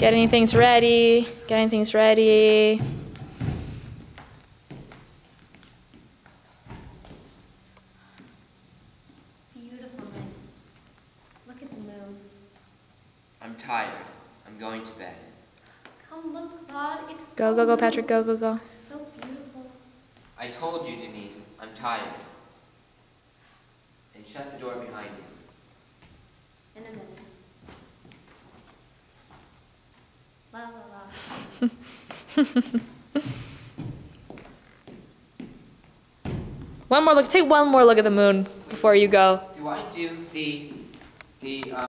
Getting things ready. Getting things ready. Beautiful night. Look at the moon. I'm tired. I'm going to bed. Come look, Claude. It's Go, go, go, Patrick. Go, go, go. So beautiful. I told you, Denise, I'm tired. And shut the door behind you. La la la. One more look. Take one more look at the moon before you go. Do I do the the uh,